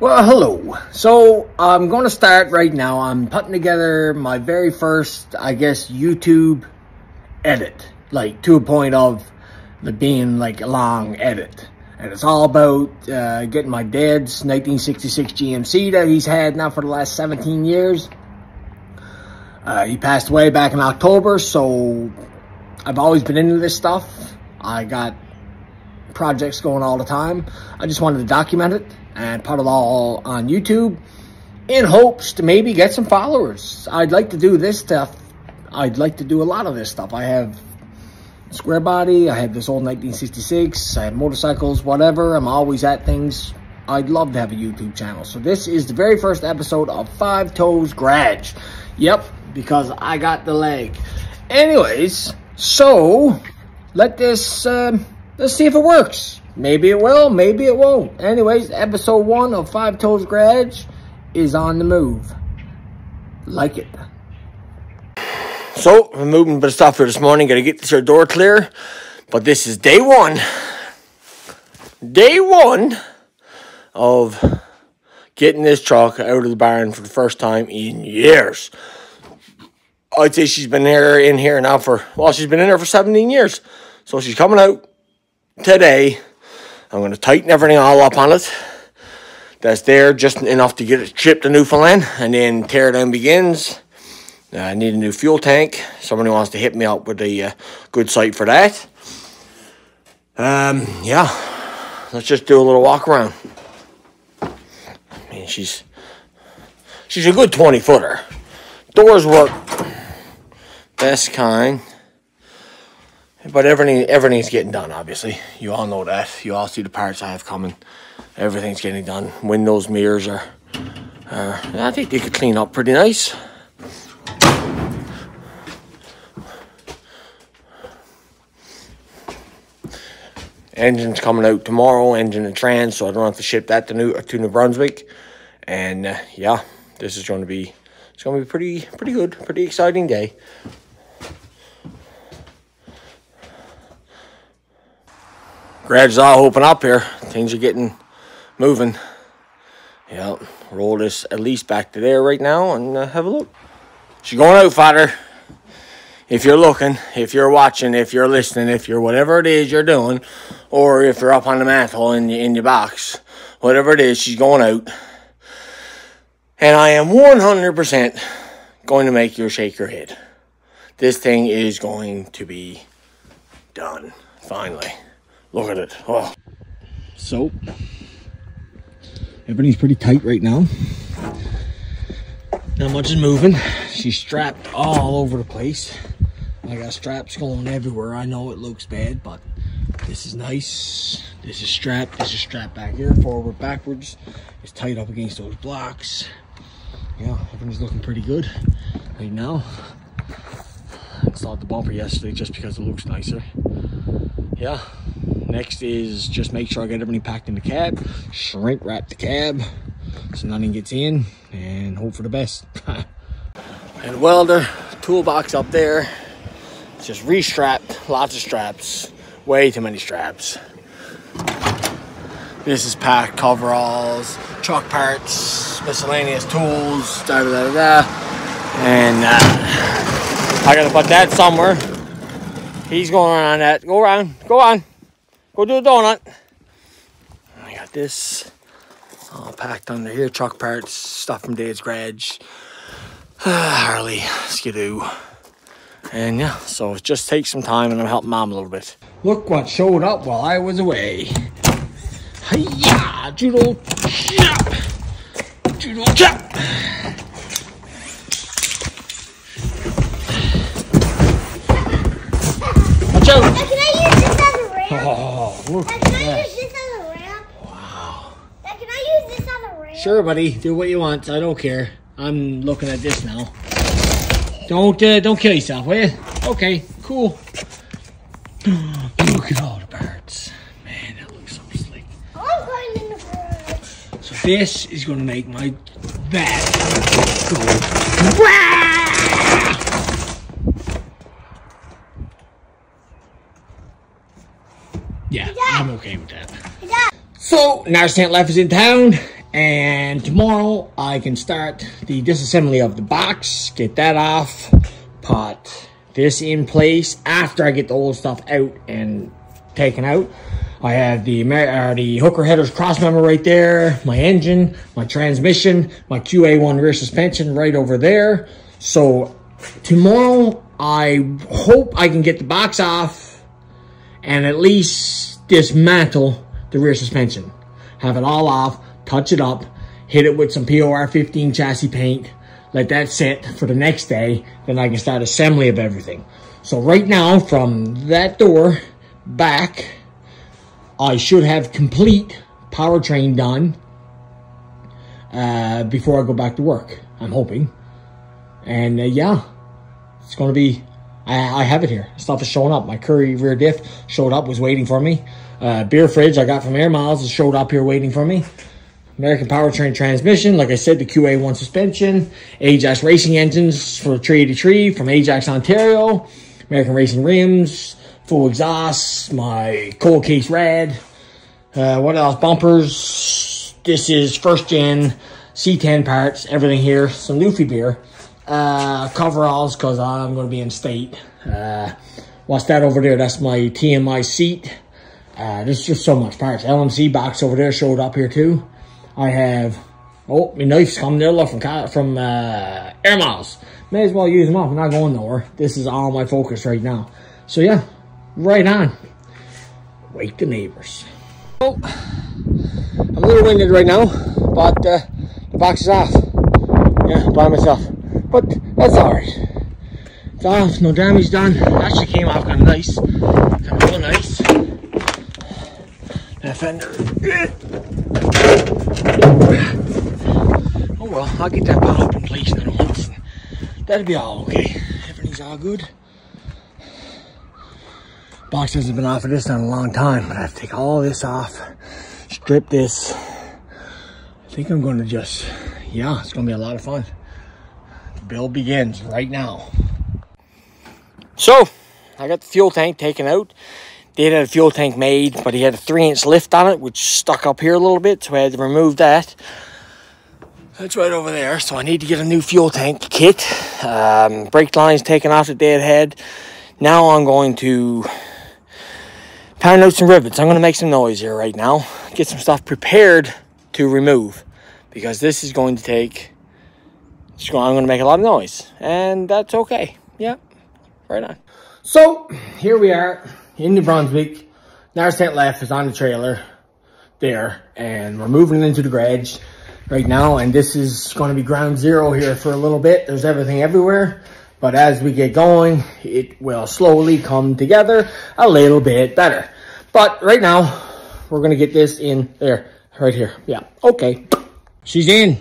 Well, hello. So, I'm going to start right now. I'm putting together my very first, I guess, YouTube edit. Like, to a point of being like a long edit. And it's all about uh, getting my dad's 1966 GMC that he's had now for the last 17 years. Uh, he passed away back in October, so I've always been into this stuff. I got projects going all the time. I just wanted to document it and put it all on YouTube in hopes to maybe get some followers. I'd like to do this stuff. I'd like to do a lot of this stuff. I have square body. I have this old 1966. I have motorcycles, whatever. I'm always at things. I'd love to have a YouTube channel. So this is the very first episode of Five Toes Garage. Yep, because I got the leg. Anyways, so let this, uh, let's see if it works. Maybe it will, maybe it won't. Anyways, episode one of Five Toes Garage is on the move. Like it. So, we're moving a bit of stuff here this morning. Gotta get this here door clear. But this is day one. Day one of getting this truck out of the barn for the first time in years. I'd say she's been here in here now for well, she's been in there for 17 years. So she's coming out today. I'm gonna tighten everything all up on it. That's there just enough to get it shipped to Newfoundland and then tear down begins. Uh, I need a new fuel tank. Somebody wants to hit me up with a uh, good site for that. Um, yeah, let's just do a little walk around. I mean, she's she's a good 20 footer. Doors work best kind. But everything everything's getting done, obviously. You all know that. You all see the parts I have coming. Everything's getting done. Windows, mirrors are, uh, I think they could clean up pretty nice. Engine's coming out tomorrow, engine and trans, so I don't have to ship that to New to New Brunswick. And uh, yeah, this is going to be it's going to be pretty pretty good, pretty exciting day. Garage all open up here. Things are getting moving. Yeah, roll this at least back to there right now and uh, have a look. She's going out, father. If you're looking, if you're watching, if you're listening, if you're whatever it is you're doing, or if you're up on the mantle in, in your box, whatever it is, she's going out. And I am 100% going to make you shake your head. This thing is going to be done, finally. Look at it. Oh. So, everything's pretty tight right now. Not much is moving. She's strapped all over the place. I got straps going everywhere. I know it looks bad, but this is nice. This is strapped. This is strapped back here, forward, backwards. It's tight up against those blocks. Yeah, everything's looking pretty good right now. Installed the bumper yesterday just because it looks nicer. Yeah, next is just make sure I get everything packed in the cab, shrink wrap the cab so nothing gets in, and hope for the best. and welder, toolbox up there, just restrapped, lots of straps, way too many straps. This is packed coveralls, truck parts, miscellaneous tools, da da da da. And uh, I gotta put that somewhere. He's going on that. Go around, go on. Go do a donut. I got this all packed under here. Truck parts, stuff from Dave's garage. Harley, Skidoo. And yeah, so it just takes some time and I'm helping mom a little bit. Look what showed up while I was away. Hiya! Judo chop! Judo chop! Watch out! Dad, can I use this as a ramp? Oh, look Dad, at can I that. use this as a ramp? Wow. Dad, can I use this as a ramp? Sure, buddy. Do what you want. I don't care. I'm looking at this now. Don't uh, don't kill yourself, will you? Okay, cool. Look at all the birds. Man, that looks so slick. I'm going in the garage. So this is gonna make my back go. Wah! Yeah, I'm okay with that. So, Narcent left is in town, And tomorrow I can start the disassembly of the box, get that off, put this in place after I get the old stuff out and taken out. I have the uh, the hooker headers cross member right there, my engine, my transmission, my QA1 rear suspension right over there. So tomorrow I hope I can get the box off and at least dismantle the rear suspension. Have it all off, touch it up, hit it with some POR 15 chassis paint, let that sit for the next day, then I can start assembly of everything. So right now, from that door back, I should have complete powertrain done uh, before I go back to work. I'm hoping. And uh, yeah, it's going to be, I, I, have it here. Stuff is showing up. My Currie rear diff showed up, was waiting for me. Uh, beer fridge I got from Air Miles showed up here waiting for me. American Powertrain transmission, like I said, the QA1 suspension, Ajax racing engines for tree to tree from Ajax, Ontario, American Racing rims, full exhaust, my cold case rad, uh, what else? Bumpers. This is first gen C10 parts, everything here, some Newfie beer, uh, coveralls because I'm going to be in state. Uh, what's that over there? That's my TMI seat. Uh, there's just so much parts. LMC box over there showed up here too. I have, oh, my knife's coming there, look, from, from uh, Air Miles. May as well use them up. I'm not going nowhere. This is all my focus right now. So yeah, right on. Wake the neighbors. Oh, I'm a little winded right now, but uh, the box is off. Yeah, by myself. But that's alright. It's off, no damage done. Actually came off kind of nice. Kind of real nice. That fender. Oh well, I'll get that bottle up in place in once. That'll be all okay. Everything's all good. Box hasn't been off of this in a long time, but I have to take all this off, strip this. I think I'm going to just, yeah, it's going to be a lot of fun. Build begins right now. So, I got the fuel tank taken out. They had a fuel tank made, but he had a three inch lift on it, which stuck up here a little bit, so I had to remove that. That's right over there, so I need to get a new fuel tank kit. Um, brake lines taken off the dead head. Now I'm going to pound out some rivets. I'm going to make some noise here right now. Get some stuff prepared to remove, because this is going to take, I'm going to make a lot of noise, and that's okay. Yeah, right on. So, here we are in New Brunswick. Narcent left is on the trailer there, and we're moving into the garage right now. And this is going to be ground zero here for a little bit. There's everything everywhere. But as we get going, it will slowly come together a little bit better. But right now, we're going to get this in there, right here. Yeah, okay. She's in.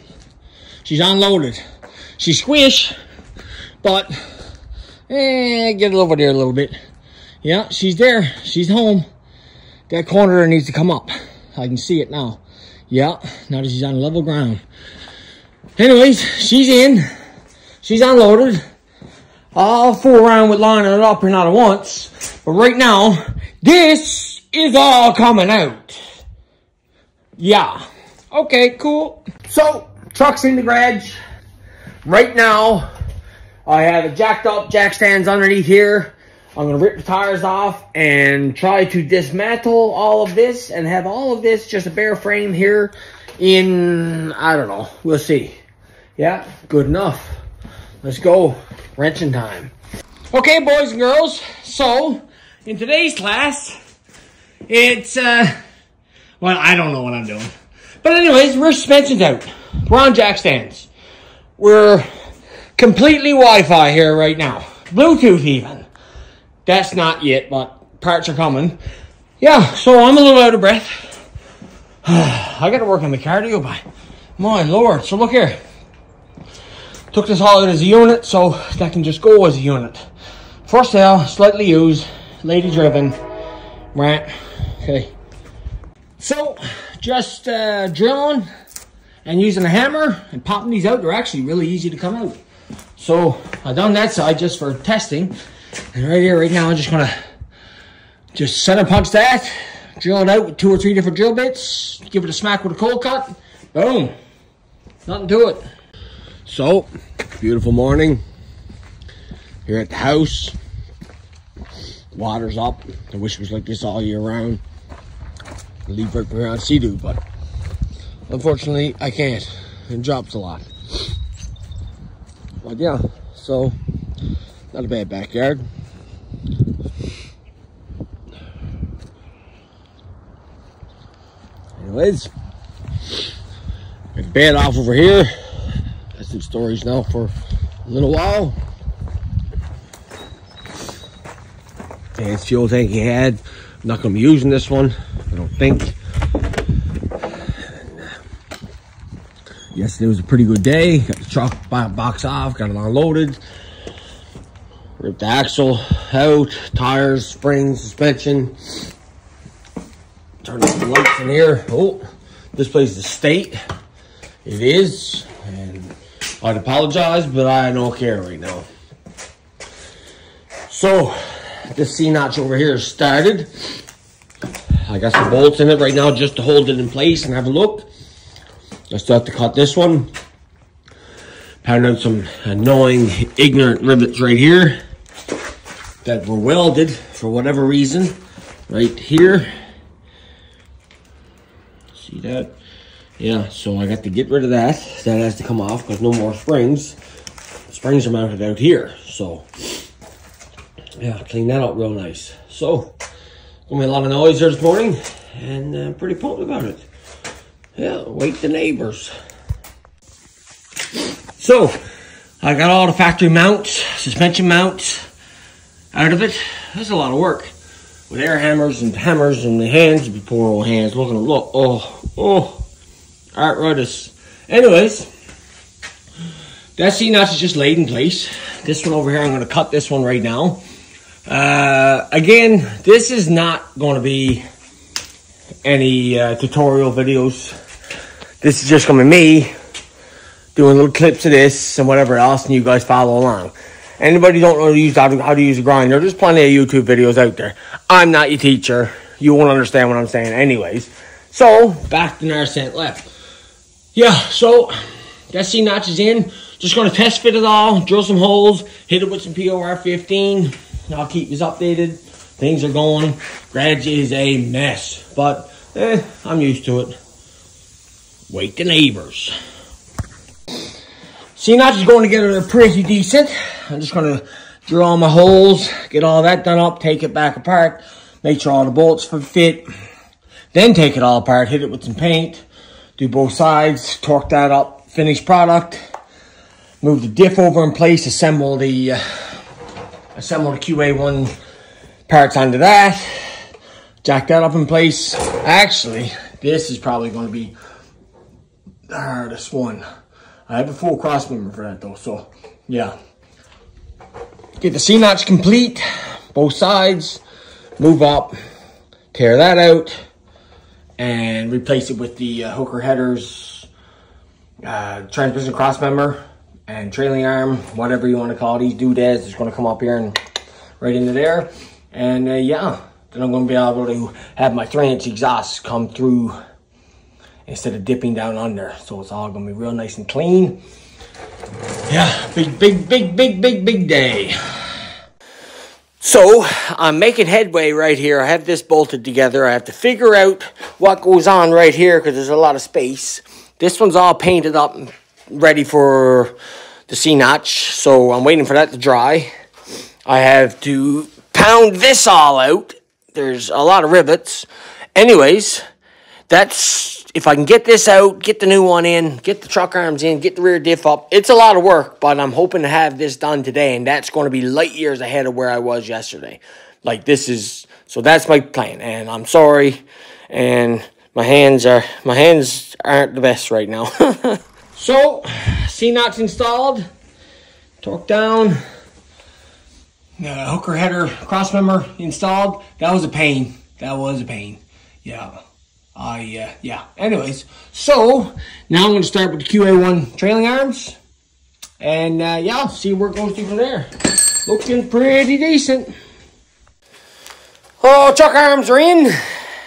She's unloaded. She's squish, but eh, get it over there a little bit. Yeah, she's there. She's home. That corner needs to come up. I can see it now. Yeah, now that she's on level ground. Anyways, she's in. She's unloaded. I'll fool around with lining it up here not at once. But right now, this is all coming out. Yeah. Okay, cool. So, truck's in the garage. Right now, I have a jacked up jack stands underneath here. I'm going to rip the tires off and try to dismantle all of this and have all of this just a bare frame here in, I don't know, we'll see. Yeah, good enough. Let's go. Wrenching time. Okay, boys and girls. So, in today's class, it's, uh, well, I don't know what I'm doing. But anyways, we're suspension's out. We're on jack stands. We're completely Wi-Fi here right now. Bluetooth even. That's not yet, but parts are coming. Yeah, so I'm a little out of breath. I gotta work on the cardio, by my lord. So look here. Took this all out as a unit, so that can just go as a unit. For sale, slightly used, lady driven. Right, okay. So, just uh, drilling and using a hammer and popping these out. They're actually really easy to come out. So, i done that side just for testing. And right here, right now, I'm just gonna just center punch that, drill it out with two or three different drill bits, give it a smack with a cold cut, Boom. Nothing to it. So, beautiful morning here at the house. Water's up. I wish it was like this all year round. Leave right around Sea-Doo, but unfortunately I can't. It drops a lot. But yeah, so not a bad backyard. Anyways, bed off over here. That's in storage now for a little while. And fuel tank he had. I'm not gonna be using this one, I don't think. Yesterday was a pretty good day. Got the truck box off, got it unloaded. Ripped the axle out, tires, springs, suspension. Turn off the lights in here. Oh, this place is a state. It is. And I'd apologize, but I don't care right now. So, this C-notch over here is started. I got some bolts in it right now just to hold it in place and have a look. I still have to cut this one. Pound out some annoying, ignorant rivets right here that were welded for whatever reason. Right here. See that? Yeah, so I got to get rid of that. That has to come off because no more springs. Springs are mounted out here. So, yeah, clean that out real nice. So, gonna be a lot of noise here this morning. And I'm uh, pretty pumped about it. Yeah, wake the neighbors. So, I got all the factory mounts, suspension mounts out of it. That's a lot of work. With air hammers and hammers and the hands, poor old hands, looking, look, oh, oh, arthritis. Anyways, that C-notch is just laid in place. This one over here, I'm going to cut this one right now. Uh, again, this is not going to be any uh, tutorial videos. This is just going to be me doing little clips of this and whatever else, and you guys follow along. Anybody don't know how to use, how to, use a grinder, there's plenty of YouTube videos out there. I'm not your teacher. You won't understand what I'm saying anyways. So, back to Narcent left. Yeah, so, that C-notch is in. Just going to test fit it all, drill some holes, hit it with some POR 15. I'll keep you updated. Things are going. Garage is a mess, but eh, I'm used to it. Wake the neighbors. See, not just going together pretty decent. I'm just going to drill all my holes, get all that done up, take it back apart, make sure all the bolts fit, then take it all apart, hit it with some paint, do both sides, torque that up, finished product, move the diff over in place, assemble the uh, assemble the QA1 parts onto that, jack that up in place. Actually, this is probably going to be hardest one. I have a full cross member for that though, so yeah. Get the C-notch complete, both sides, move up, tear that out, and replace it with the uh, hooker headers, uh, transmission cross member, and trailing arm, whatever you want to call these doodads, is going to come up here and right into there. And uh, yeah, then I'm going to be able to have my 3-inch exhaust come through instead of dipping down under. So it's all to be real nice and clean. Yeah, big, big, big, big, big, big day. So, I'm making headway right here. I have this bolted together. I have to figure out what goes on right here because there's a lot of space. This one's all painted up ready for the C-notch. So, I'm waiting for that to dry. I have to pound this all out. There's a lot of rivets. Anyways, that's if I can get this out, get the new one in, get the truck arms in, get the rear diff up. It's a lot of work, but I'm hoping to have this done today, and that's going to be light years ahead of where I was yesterday. Like this is so that's my plan, and I'm sorry, and my hands are my hands aren't the best right now. so, C-notch installed, torque down, hooker header cross member installed. That was a pain. That was a pain. Yeah. I, uh, yeah. Anyways, so now I'm going to start with the QA1 trailing arms. And, uh, yeah, see where it goes from there. Looking pretty decent. Oh, truck arms are in.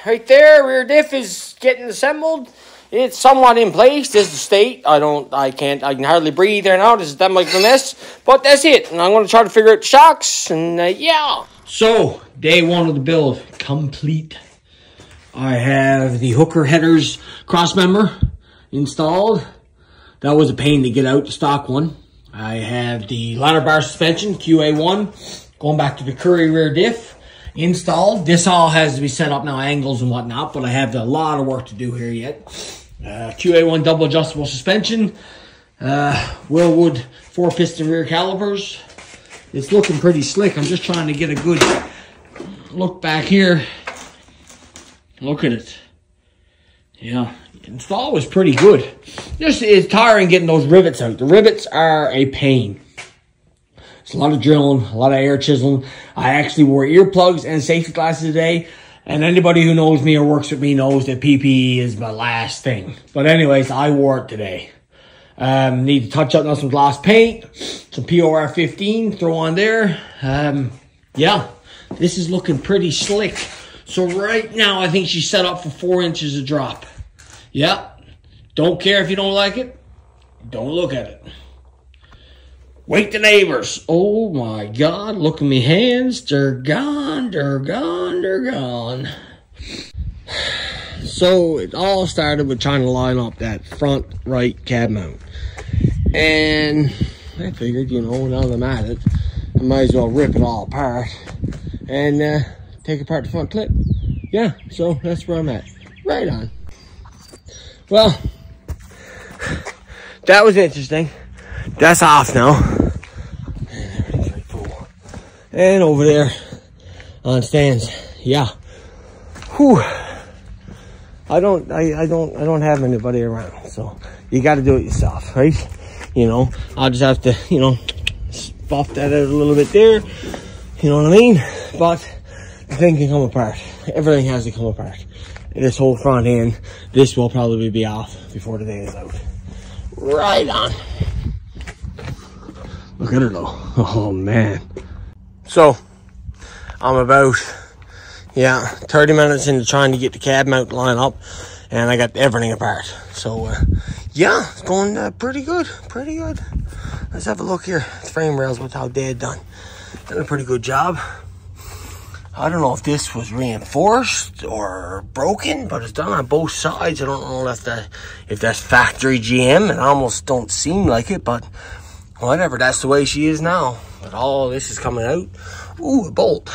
Right there, rear diff is getting assembled. It's somewhat in place. This is the state. I don't, I can't, I can hardly breathe there now. This is that much of a mess. But that's it. And I'm going to try to figure out the shocks. And uh, yeah. So, day one of the build complete. I have the hooker headers cross member installed. That was a pain to get out the stock one. I have the ladder bar suspension, QA1, going back to the Currie rear diff installed. This all has to be set up now, angles and whatnot, but I have a lot of work to do here yet. Uh, QA1 double adjustable suspension, uh, Wilwood four piston rear calipers. It's looking pretty slick. I'm just trying to get a good look back here. Look at it. Yeah, install was pretty good. Just it's tiring getting those rivets out. The rivets are a pain. It's a lot of drilling, a lot of air chiseling. I actually wore earplugs and safety glasses today. And anybody who knows me or works with me knows that PPE is my last thing. But anyways, I wore it today. Um, need to touch up on some glass paint, some POR 15, throw on there. Um, yeah, this is looking pretty slick. So right now, I think she's set up for four inches of drop. Yeah, don't care if you don't like it. Don't look at it. Wake the neighbors. Oh my God, look at me hands. They're gone, they're gone, they're gone. So it all started with trying to line up that front right cab mount. And I figured, you know, now that I'm at it, I might as well rip it all apart and uh, take apart the front clip. Yeah, so that's where I'm at. Right on. Well, that was interesting. That's off now. And over there on stands, yeah. Whew. I don't, I, I don't, I don't have anybody around, so you got to do it yourself, right? You know, I'll just have to, you know, buff that out a little bit there. You know what I mean? But thing can come apart. Everything has to come apart. This whole front end, this will probably be off before the day is out. Right on. Look at her though. Oh man. So, I'm about, yeah, 30 minutes into trying to get the cab mount line up and I got everything apart. So, uh, yeah, it's going uh, pretty good. Pretty good. Let's have a look here. The frame rails with how dead done. Done a pretty good job. I don't know if this was reinforced or broken, but it's done on both sides. I don't know if that if that's factory GM. It almost don't seem like it, but whatever. That's the way she is now. But all this is coming out. Ooh, a bolt.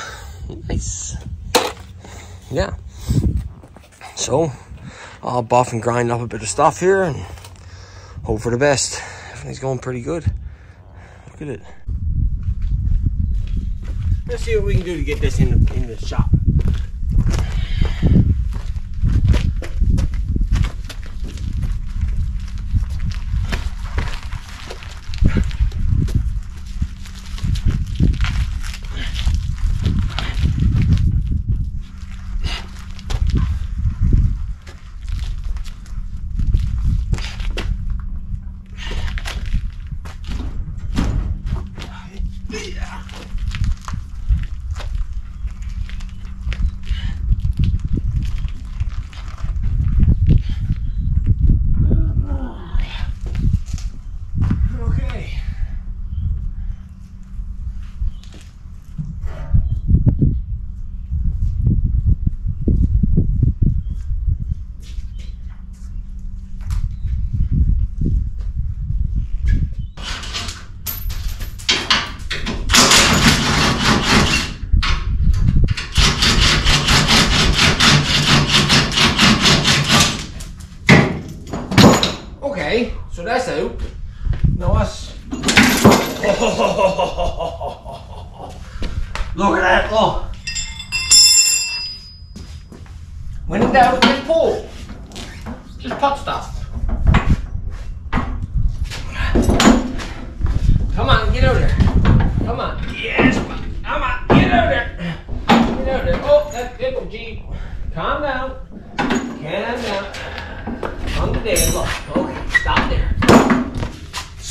Nice. Yeah. So, I'll buff and grind up a bit of stuff here and hope for the best. Everything's going pretty good. Look at it. Let's see what we can do to get this in the, in the shop. Okay. Okay, so that's out. Now us. Look at that, look. When in doubt, just pull. Just put stuff. Come on, get out there. Come on. Yes, come on, get out there. Get out there. Oh, that's good for Jeep. Calm down. Calm down. To there, look. Okay, stop there.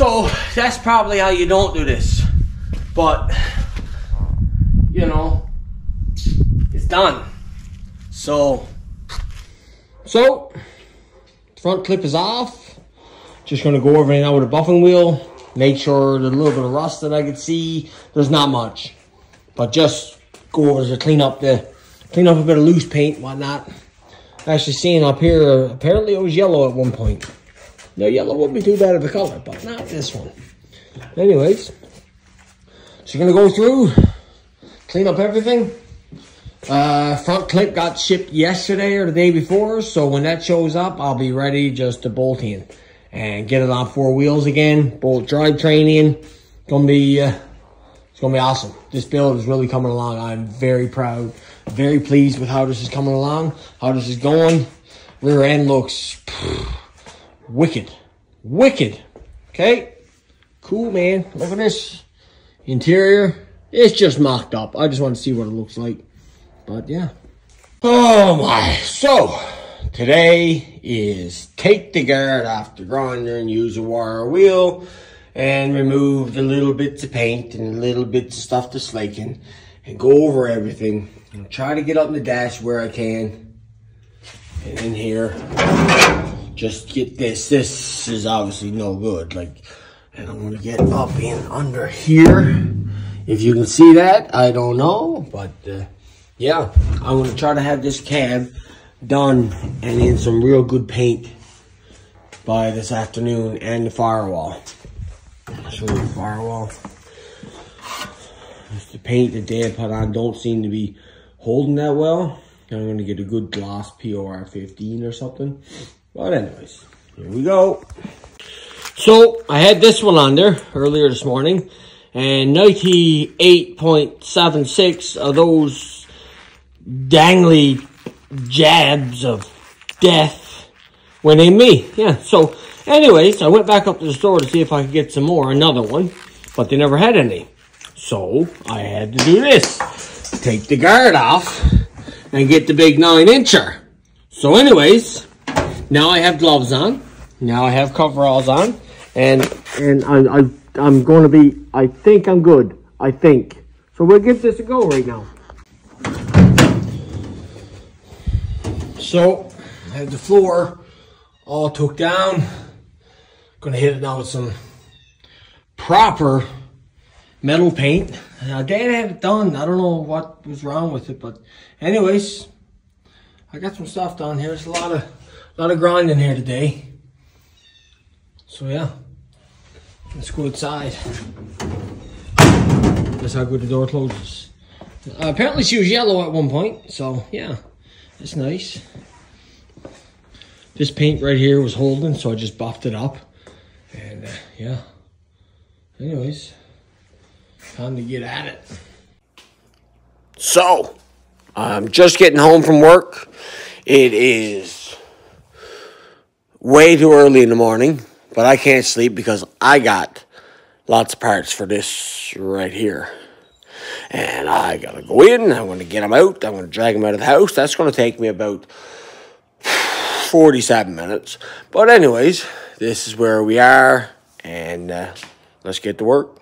So that's probably how you don't do this. But, you know, it's done. So, So, front clip is off. Just gonna go over it now with a buffing wheel. Make sure the little bit of rust that I can see, there's not much. But just go over to clean up the, clean up a bit of loose paint whatnot. Actually seeing up here, apparently it was yellow at one point. Now yellow wouldn't be too bad of a color, but not this one. Anyways, so you're gonna go through, clean up everything. Uh, front clip got shipped yesterday or the day before, so when that shows up, I'll be ready just to bolt in and get it on four wheels again. Bolt drivetrain in. Gonna be, uh, it's gonna be awesome. This build is really coming along. I'm very proud, very pleased with how this is coming along, how this is going. Rear end looks phew, wicked, wicked. Okay, cool man. Look at this interior. It's just mocked up. I just want to see what it looks like. But yeah. Oh my. So today is take the guard off the grinder and use a wire wheel and remove the little bits of paint and the little bits of stuff that's flaking and go over everything and try to get up in the dash where I can and in here just get this this is obviously no good like and I'm gonna get up in under here if you can see that I don't know but uh, yeah, I'm gonna try to have this cab done and in some real good paint by this afternoon and the firewall. I'll show you the firewall. Just the paint that Dan put on don't seem to be holding that well. I'm gonna get a good gloss POR 15 or something. But anyways, here we go. So I had this one on there earlier this morning and 98.76 of those dangly jabs of death went in me. Yeah, so anyways, I went back up to the store to see if I could get some more, another one, but they never had any. So I had to do this. Take the guard off and get the big nine incher. So anyways, now I have gloves on. Now I have coveralls on. And and I, I, I'm going to be, I think I'm good. I think. So we'll give this a go right now. So, I have the floor all took down. Gonna hit it now with some proper metal paint. Now, Dan had it done. I don't know what was wrong with it, but anyways, I got some stuff done here. There's a lot of, a lot of grinding here today. So yeah, let's go outside. That's how good the door closes. Uh, apparently she was yellow at one point, so yeah. That's nice. This paint right here was holding, so I just buffed it up. And uh, yeah. Anyways, time to get at it. So, I'm just getting home from work. It is way too early in the morning, but I can't sleep because I got lots of parts for this right here. And I gotta go in, I'm gonna get them out, I'm gonna drag them out of the house. That's gonna take me about 47 minutes. But anyways, this is where we are, and uh, let's get to work.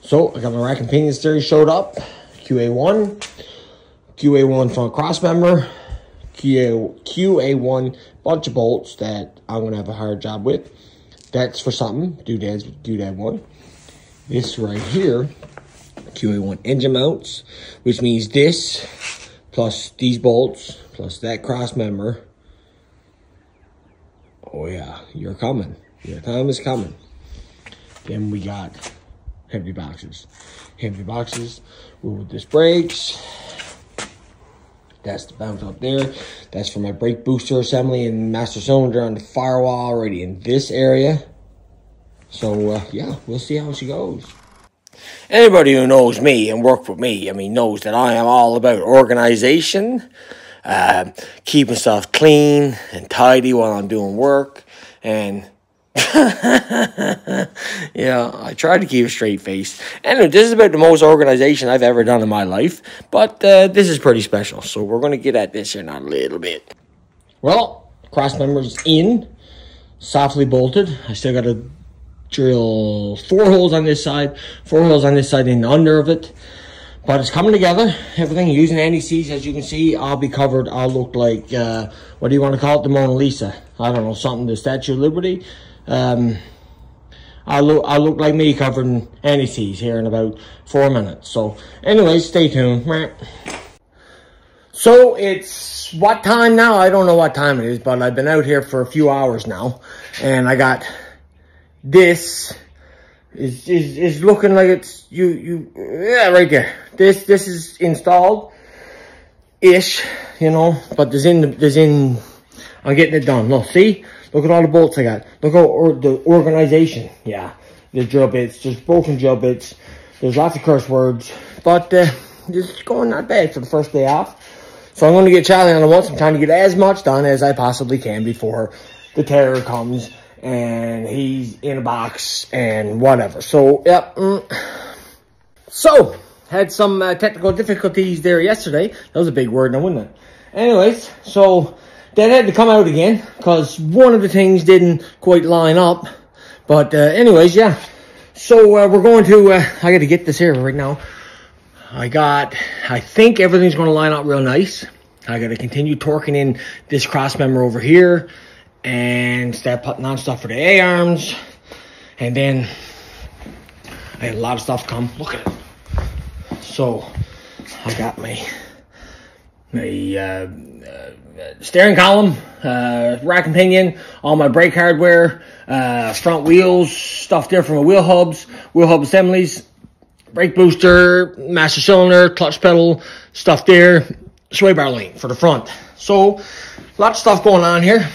So, I got my rack and pinion steering showed up, QA1, QA1 front cross member, QA, QA1 bunch of bolts that I'm gonna have a hard job with. That's for something, doodads, doodad one. This right here QA1 engine mounts, which means this plus these bolts plus that cross member. Oh yeah, you're coming. Your time is coming. Then we got heavy boxes. Heavy boxes with this brakes. That's the bounce up there. That's for my brake booster assembly and master cylinder on the firewall already in this area. So uh, yeah, we'll see how she goes. Anybody who knows me and worked with me, I mean, knows that I am all about organization, uh, keeping stuff clean and tidy while I'm doing work, and yeah, I tried to keep a straight face. Anyway, this is about the most organization I've ever done in my life, but uh, this is pretty special. So we're going to get at this in a little bit. Well, cross members in, softly bolted. I still got to drill four holes on this side, four holes on this side and under of it. But it's coming together. Everything using anti-seize, as you can see, I'll be covered. I'll look like, uh, what do you want to call it? The Mona Lisa. I don't know, something, the Statue of Liberty. Um, I'll look, I'll look like me covering in anti-seize here in about four minutes. So, anyway, stay tuned. So, it's what time now? I don't know what time it is, but I've been out here for a few hours now. And I got this is, is, is looking like it's, you, you, yeah, right there. This, this is installed ish, you know, but there's in, there's in, I'm getting it done. Look, see? Look at all the bolts I got. Look at or, the organization. Yeah, the drill bits. There's broken drill bits. There's lots of curse words, but uh, it's going not bad for the first day off. So I'm going to get Charlie on the. I'm trying to get as much done as I possibly can before the terror comes and he's in a box and whatever. So, yep. Mm. So, had some uh, technical difficulties there yesterday. That was a big word now, wasn't it? Anyways, so that had to come out again because one of the things didn't quite line up. But uh, anyways, yeah. So uh, we're going to, uh, I got to get this here right now. I got, I think everything's going to line up real nice. I got to continue torquing in this cross member over here and start putting on stuff for the A-arms. And then I had a lot of stuff come. Look at it. So I got my my uh, uh, steering column, uh, rack and pinion, all my brake hardware, uh, front wheels, stuff there from the wheel hubs, wheel hub assemblies, brake booster, master cylinder, clutch pedal, stuff there, sway bar link for the front. So, lots of stuff going on here.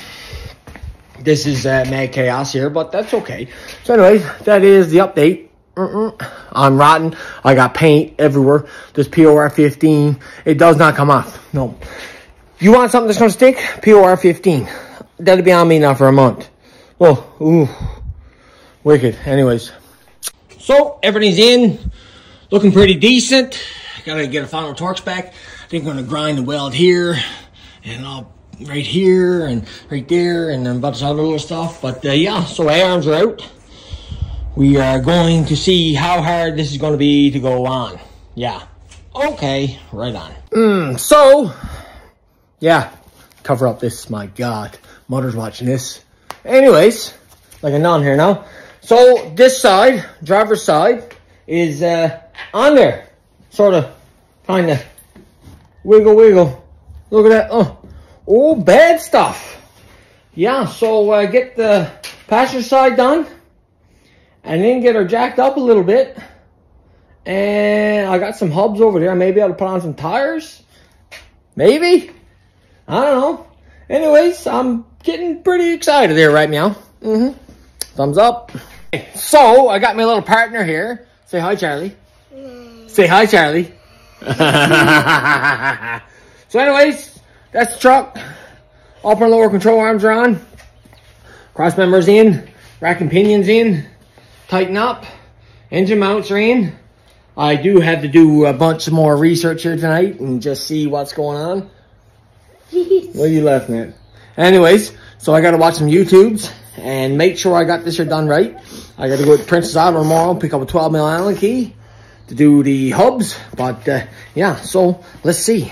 This is uh, mad chaos here, but that's okay. So anyway, that is the update. I'm rotten. I got paint everywhere. This POR 15. It does not come off. No. You want something that's going to stick? POR 15. That'll be on me now for a month. Oh, ooh. Wicked. Anyways. So, everything's in. Looking pretty decent. Gotta get a final Torx back. I think I'm going to grind and weld here. And I'll right here and right there and a bunch of other little stuff. But uh, yeah, so arms are out. We are going to see how hard this is going to be to go on. Yeah. Okay, right on. Mm, so, yeah, cover up this, my God. Mother's watching this. Anyways, like a nun here now. So, this side, driver's side, is uh, on there. Sort of, kind of, wiggle, wiggle. Look at that. Oh, oh, bad stuff. Yeah, so uh, get the passenger side done and then get her jacked up a little bit. And I got some hubs over there. Maybe I'll put on some tires. Maybe. I don't know. Anyways, I'm getting pretty excited there right now. Mm-hmm. Thumbs up. So, I got my little partner here. Say hi, Charlie. Mm. Say hi, Charlie. so anyways, that's the truck. Upper and lower control arms are on. Cross members in. Rack and pinions in tighten up. Engine mounts are in. I do have to do a bunch more research here tonight and just see what's going on. what are you laughing at? Anyways, so I got to watch some YouTubes and make sure I got this here done right. I got to go to Princess Auto tomorrow, pick up a 12 mil Allen key to do the hubs. But uh, yeah, so let's see.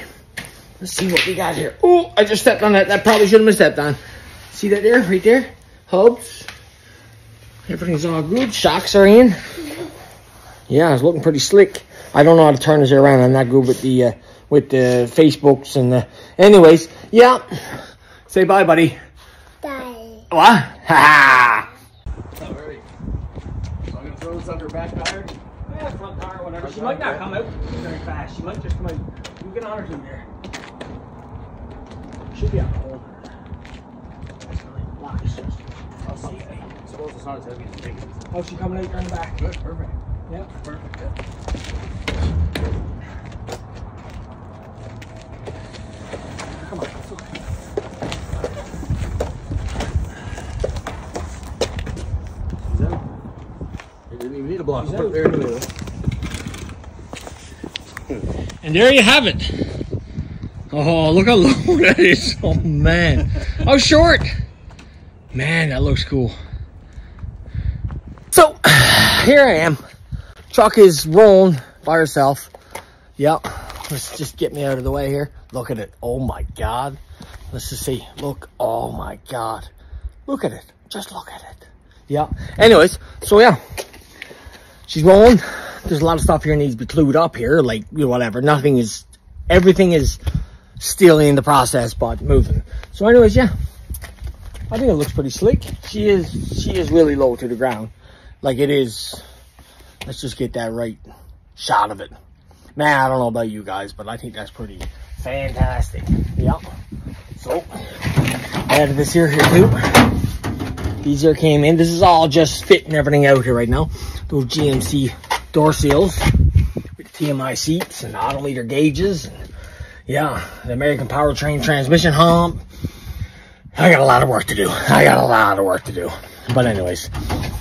Let's see what we got here. Oh, I just stepped on that. That probably shouldn't have stepped on. See that there, right there? Hubs. Everything's all good. Shocks are in. Yeah, it's looking pretty slick. I don't know how to turn this around. I'm not good with the uh, with the Facebooks and the. Anyways, yeah. Say bye, buddy. Bye. What? Ha! Not ready. So I'm gonna throw this under back tire. Yeah, front tire, whatever. She might not come out very fast. She might just come out. You get on her through there. Should be on the hole. That's fine. Lock is just. I'll see you. Suppose it's not as heavy as you think. Oh, she coming out down the back. Good, perfect. Yeah. Perfect, yeah. Come on. Is that? You didn't even need a block. He's Put it out. there anyway. And there you have it. Oh, look how low that is. Oh, man. How short. Man, that looks cool. Here I am. Truck is rolling by herself. Yep. Let's just get me out of the way here. Look at it. Oh my God. Let's just see. Look. Oh my God. Look at it. Just look at it. Yeah. Anyways, so yeah. She's rolling. There's a lot of stuff here needs to be glued up here. Like, whatever. Nothing is, everything is still in the process, but moving. So anyways, yeah. I think it looks pretty slick. She is, she is really low to the ground. Like it is, let's just get that right shot of it. Man, I don't know about you guys, but I think that's pretty fantastic. Yeah. So, added this here, here too. These here came in. This is all just fitting everything out here right now. Those GMC door seals with TMI seats and odometer gauges. And yeah, the American Powertrain transmission hump. I got a lot of work to do. I got a lot of work to do. But anyways,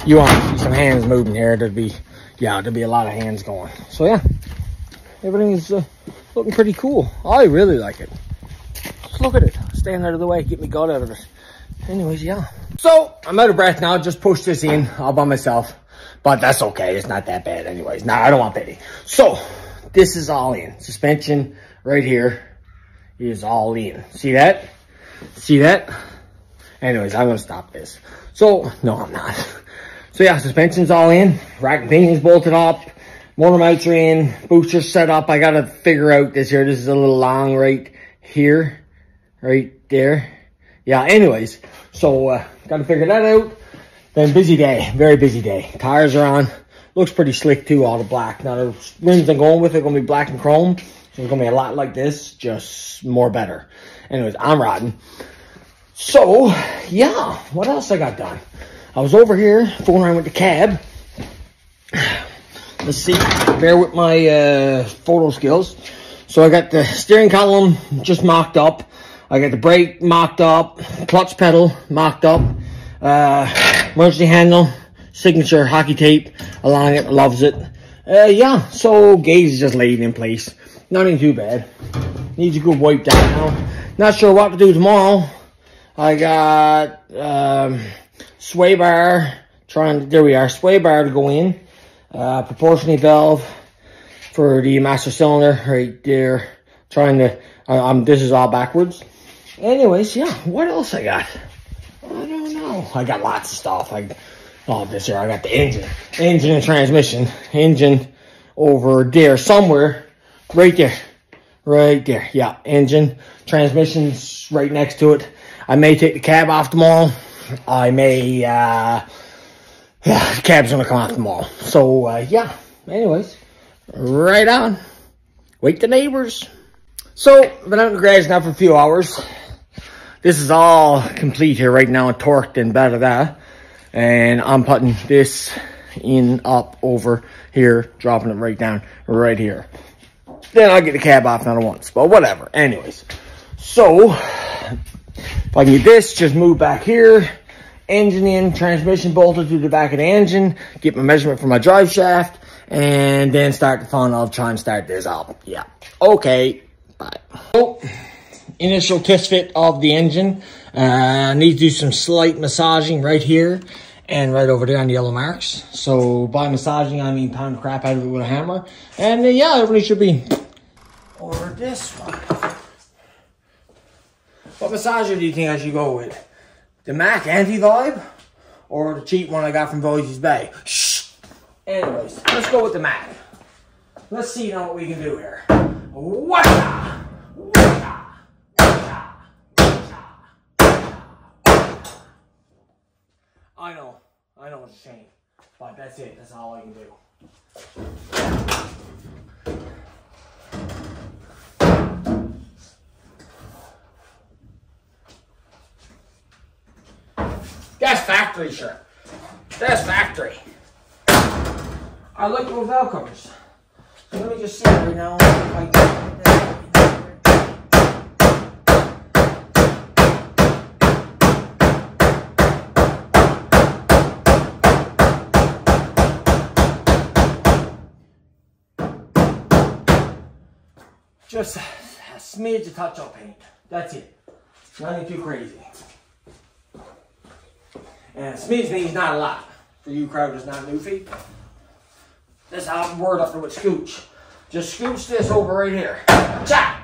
you want to some hands moving here. There'd be, yeah, there'd be a lot of hands going. So yeah, everything is uh, looking pretty cool. I really like it. Just look at it. Stand out of the way. Get me God out of it. Anyways, yeah. So I'm out of breath now. Just push this in all by myself. But that's okay. It's not that bad anyways. Nah, I don't want pity. So this is all in. Suspension right here is all in. See that? See that? Anyways, I'm gonna stop this. So, no, I'm not. So yeah, suspension's all in. Rack and pinions bolted up. Motor mounts are in. Booster set up. I gotta figure out this here. This is a little long right here. Right there. Yeah, anyways. So, uh, gotta figure that out. Then busy day. Very busy day. Tires are on. Looks pretty slick too, all the black. Now the rims I'm going with are gonna be black and chrome. So it's gonna be a lot like this, just more better. Anyways, I'm riding. So, yeah, what else I got done? I was over here fooling around with the cab. Let's see, bear with my uh, photo skills. So I got the steering column just mocked up. I got the brake mocked up, clutch pedal mocked up, uh, emergency handle, signature hockey tape along it, loves it. Uh, yeah, so gauge is just laid in place. Nothing too bad. Needs a good wipe down. Not sure what to do tomorrow. I got um, sway bar, trying to, there we are, sway bar to go in. Uh, proportioning valve for the master cylinder right there. Trying to, uh, um, this is all backwards. Anyways, yeah, what else I got? I don't know. I got lots of stuff. I, oh, this here, I got the engine. Engine and transmission. Engine over there somewhere. Right there. Right there. Yeah, engine. Transmission's right next to it. I may take the cab off tomorrow. I may, uh, yeah, the cab's gonna come off tomorrow. So, uh, yeah, anyways, right on. Wake the neighbors. So, been out in the garage now for a few hours. This is all complete here right now, and torqued and blah, blah. And I'm putting this in up over here, dropping it right down right here. Then I'll get the cab off not once, but whatever. Anyways, so if I can get this, just move back here, engine in, transmission bolted to the back of the engine, get my measurement for my drive shaft, and then start the fun of trying to start this up. Yeah. Okay. Bye. So, initial test fit of the engine. Uh, need to do some slight massaging right here and right over there on the yellow marks. So by massaging, I mean pound crap out of it with a hammer. And uh, yeah, everybody should be over this one. What massager do you think I should go with? The Mac Anti-Vibe? Or the cheap one I got from Voisey's Bay? Shh! Anyways, let's go with the Mac. Let's see now what we can do here. Waka! I know. I know it's a shame. But that's it. That's all I can do. That's factory shirt. That's factory. I like those covers. So let me just see right now. I Just a smidge of touch-up paint. That's it. Nothing too crazy. And smidge means not a lot. For you crowders not newfie. That's how I'm word up there with Scooch. just scooch this over right here. Cha!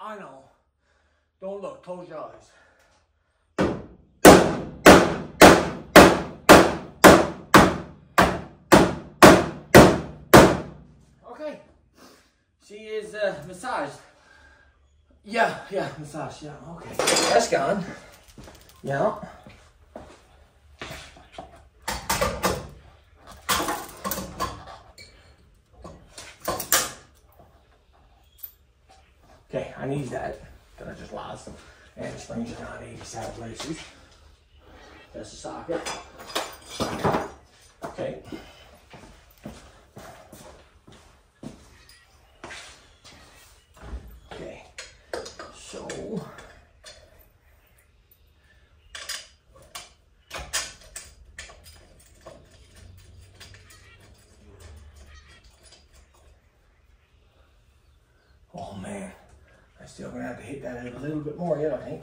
I know. Don't look. Close your eyes. Okay. She is uh, massaged. Yeah, yeah, massage. Yeah, okay. That's gone. Yeah. Okay, I need that. That I just lost. Them. And it springs are down 87 places. That's the socket. Okay. So. Oh man, I'm still gonna have to hit that a little bit more yet, I think.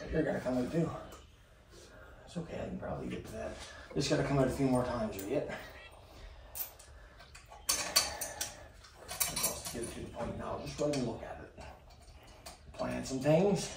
But You're gonna come out too. It's okay, I can probably get to that. Just gotta come out a few more times yet. To get to the point now, just let me look at it. Plan some things.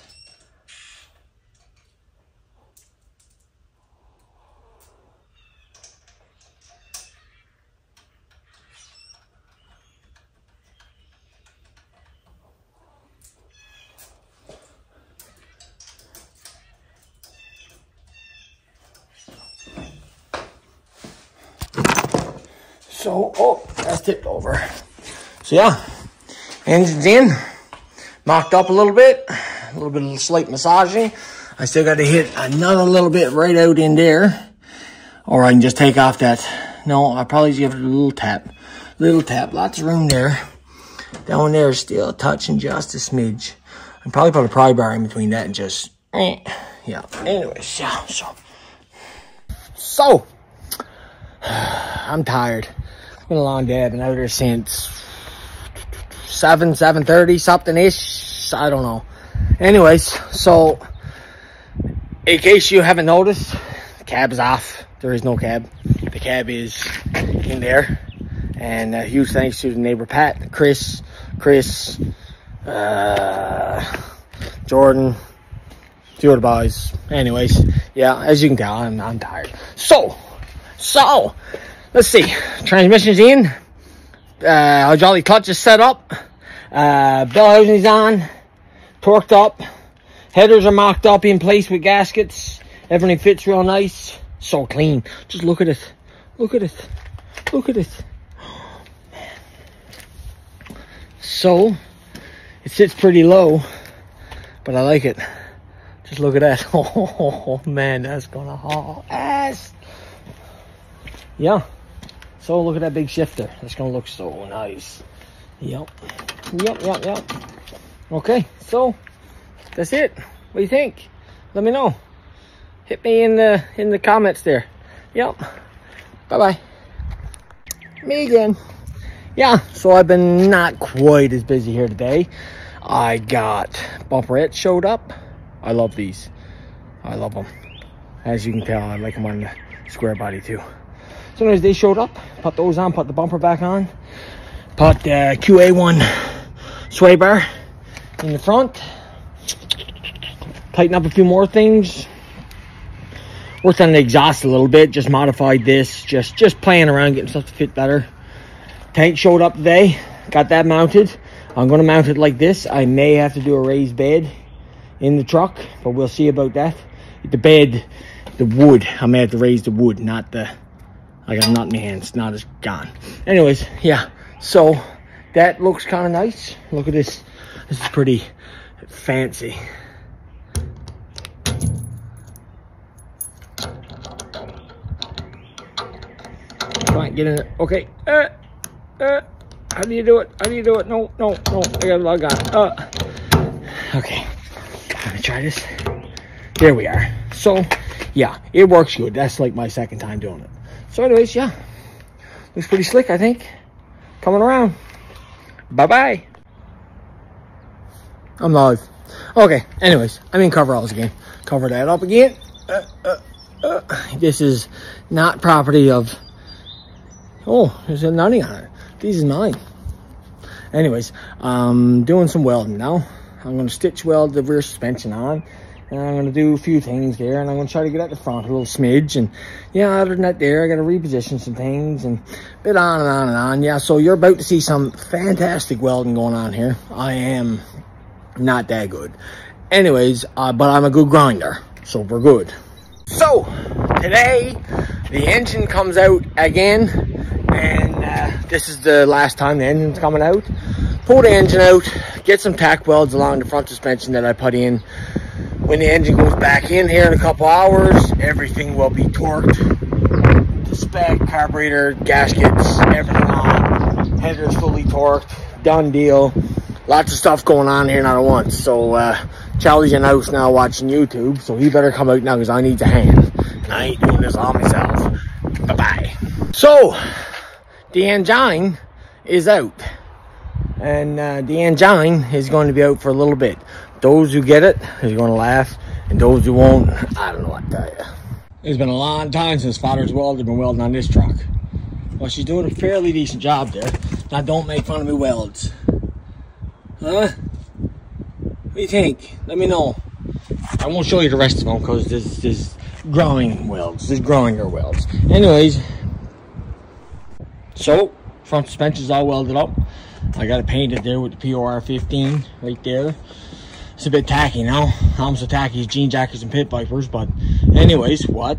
So, oh, that's tipped over. So yeah, engine's in, mocked up a little bit, a little bit of slight massaging. I still got to hit another little bit right out in there, or I can just take off that. No, I probably just give it a little tap, little tap. Lots of room there. Down there is still touching just a smidge. I probably put a pry bar in between that and just, eh, yeah. Anyways, yeah. So, so I'm tired. Been a long day. I've been out here since seven, seven thirty, something ish. I don't know. Anyways, so in case you haven't noticed, the cab is off. There is no cab. The cab is in there. And a huge thanks to the neighbor Pat, Chris, Chris, uh, Jordan, few other boys. Anyways, yeah, as you can tell, I'm, I'm tired. So, so, let's see. Transmission's in. Uh, our jolly clutch is set up. Uh, housing's on. Torqued up. Headers are mocked up in place with gaskets. Everything fits real nice. So clean. Just look at it. Look at it. Look at it. So, it sits pretty low, but I like it. Just look at that. Oh, man, that's gonna haul ass. Yeah. So look at that big shifter. That's gonna look so nice. Yep. Yep, yep, yep. Okay, so that's it. What do you think? Let me know. Hit me in the in the comments there. Yep. Bye bye. Me again. Yeah, so I've been not quite as busy here today. I got bumperettes showed up. I love these. I love them. As you can tell, I like them on the square body too. So anyways, they showed up. Put those on, put the bumper back on. Put uh, the QA1 sway bar in the front. Tighten up a few more things. Worked on the exhaust a little bit. Just modified this. Just just playing around, getting stuff to fit better. Tank showed up today. Got that mounted. I'm going to mount it like this. I may have to do a raised bed in the truck, but we'll see about that. The bed, the wood, I may have to raise the wood, not the, I got a nut in my hands, not as gone. Anyways, yeah, so that looks kind of nice. Look at this. This is pretty fancy. Come get in. Okay. Uh, uh, how do you do it? How do you do it? No, no, no. I gotta log on. Uh, okay. Let me try this. There we are. So, yeah, it works good. That's like my second time doing it. So anyways, yeah. Looks pretty slick, I think. Coming around. Bye-bye. I'm live. Okay, anyways, I'm in coveralls again. Cover that up again. Uh, uh, uh, this is not property of... Oh, there's a nutty on it. This is mine. Anyways, um, doing some welding now. I'm going to stitch weld the rear suspension on. And I'm going to do a few things there. And I'm going to try to get at the front a little smidge. And yeah, other than that there, I got to reposition some things. And bit on and on and on. Yeah, so you're about to see some fantastic welding going on here. I am not that good. Anyways, uh, but I'm a good grinder. So we're good. So, today, the engine comes out again. And uh, this is the last time the engine's coming out. Pull the engine out, get some tack welds along the front suspension that I put in. When the engine goes back in here in a couple hours, everything will be torqued. The spec, carburetor, gaskets, everything on. Header's fully torqued, done deal. Lots of stuff going on here now at once. So uh, Charlie's in the house now watching YouTube, so he better come out now because I need a hand. And I ain't doing this all myself. Bye-bye. So, the engine is out. And uh, the engine is going to be out for a little bit. Those who get it is going to laugh. And those who won't, I don't know what to tell you. It's been a long time since Father's welded been welding on this truck. Well, she's doing a fairly decent job there. Now, don't make fun of me welds. Huh? What do you think? Let me know. I won't show you the rest of them because this is growing welds. This is growing your welds. Anyways, so front suspension's all welded up. I got it painted there with the POR 15 right there. It's a bit tacky now. I'm so tacky as jean jackets and pit vipers, but anyways, what?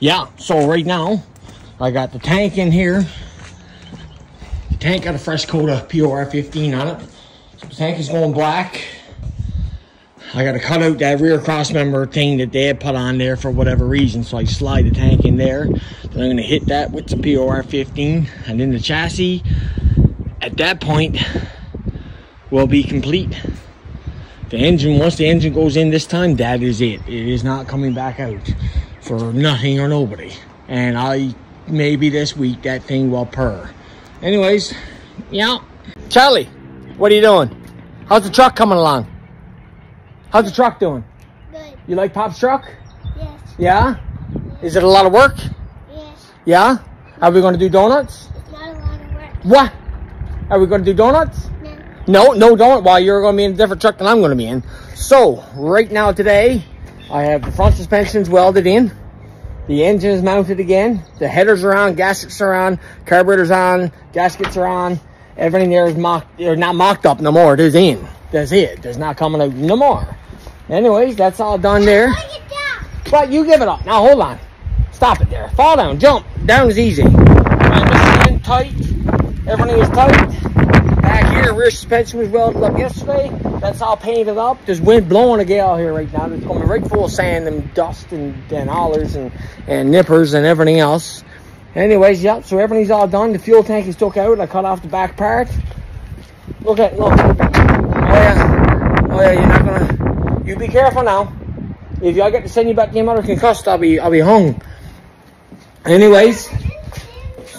Yeah, so right now, I got the tank in here. The tank got a fresh coat of POR 15 on it. So the tank is going black. I got to cut out that rear cross member thing that they had put on there for whatever reason. So I slide the tank in there. Then I'm going to hit that with the POR 15. And then the chassis, at that point, will be complete. The engine, once the engine goes in this time, that is it. It is not coming back out for nothing or nobody. And I, maybe this week, that thing will purr. Anyways, yeah. Charlie, what are you doing? How's the truck coming along? How's the truck doing? Good. You like Pop's truck? Yes. Yeah? Is it a lot of work? Yes. Yeah? Are we going to do donuts? It's not a lot of work. What? Are we going to do donuts? No. No, don't. While you're going to be in a different truck than I'm going to be in. So, right now today, I have the front suspensions welded in. The engine is mounted again. The headers are on, gaskets are on, carburetor's on, gaskets are on. Everything there is mocked, or not mocked up no more. It is in. That's it. There's not coming out no more. Anyways, that's all done there. But you give it up. Now hold on. Stop it there. Fall down. Jump. Down is easy. Transmission in tight. Everything is tight. Rear suspension was welded up yesterday. That's all painted up. There's wind blowing a gale here right now. It's coming right full of sand and dust and, and hollers and, and nippers and everything else. Anyways, yep, so everything's all done. The fuel tank is took out. I cut off the back part. Look at, look. Oh yeah. Oh yeah, you're not gonna, you be careful now. If I get to send you back to your mother concussed, I'll be, I'll be hung. Anyways,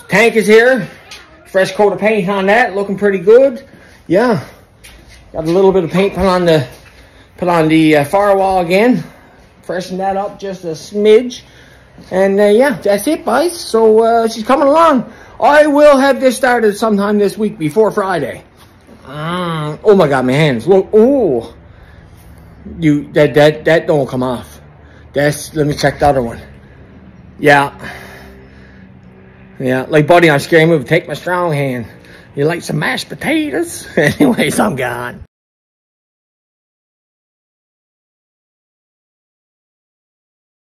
tank is here. Fresh coat of paint on that, looking pretty good. Yeah, got a little bit of paint put on the, put on the uh, firewall again. Freshen that up just a smidge. And uh, yeah, that's it, guys. So uh, she's coming along. I will have this started sometime this week before Friday. Mm, oh my God, my hands. Look, oh, you that that that don't come off. That's let me check the other one. Yeah, yeah. Like Buddy on Scary Movie, take my strong hand. You like some mashed potatoes? Anyways, I'm gone.